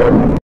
Thank you.